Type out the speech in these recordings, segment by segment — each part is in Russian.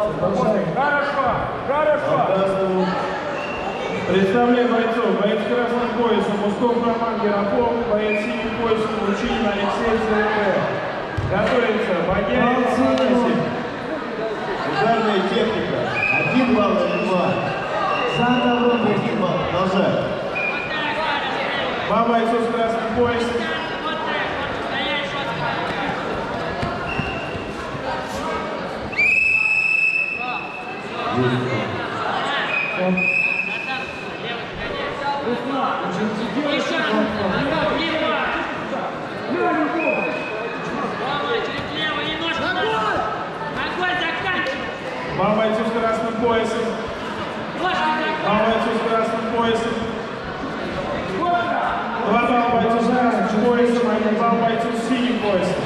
Хорошо, хорошо. Представляю бойцов. Боец красным поясом Усков Роман Геропов, боец синим поясом Лучин Алексей ЦРП. Готовится Багерин Афанасьев. Ударная техника. Один балл два? За добром один балл. Продолжай. Два бойца с красным поясом. Бойца с красным поясом. Бойца с красным поясом. Два бойца с красным поясом, один два бойца с синим поясом.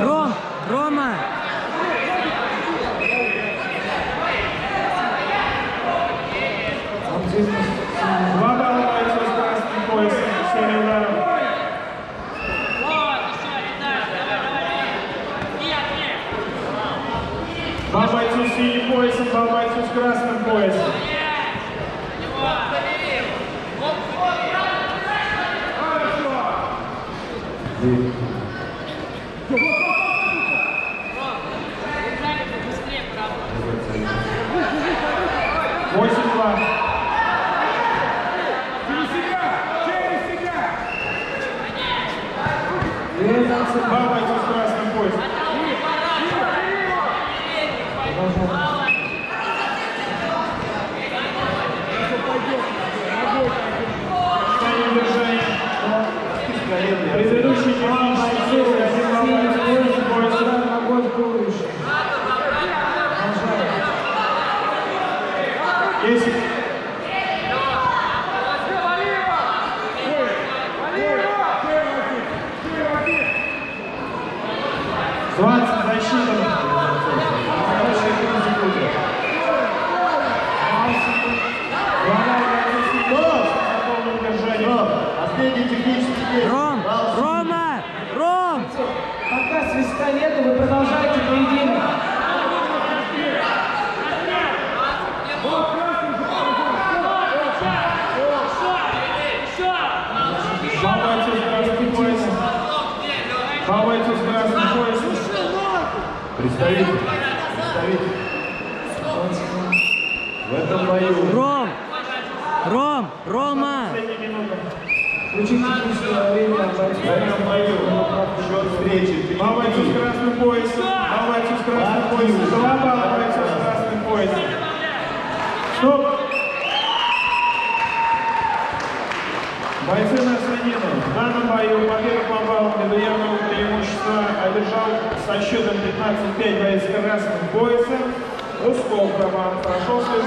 Ром, Рома! Два балла бойца с красным поясом, серия ударов. Два бойца с синим поясом, два бойца с красным поясом. Восемь два. Через себя, через себя. Два бойца с красным поясом. Предыдущий технический тест, один балл бойца с красным поясом. Есть. Двадцать засчитано. Последний технический тест. Ром! Синий. Рома! Ром! Пока свистка нету, вы продолжаете поединок. Бойца с красным поясом. Представитель. Представитель. В этом бою. Ром! Ром! Рома! Включите техническое время. Этом бою. Счет встречи. Бойца с красным поясом. Бойца с красным поясом. Балла бойца с красным поясом. Стоп! Бойцы на Санину. В данном бою по баллам ввиду явного преимущества одержал со счетом 15-5 боец с красным поясом. Усков Роман прошел свой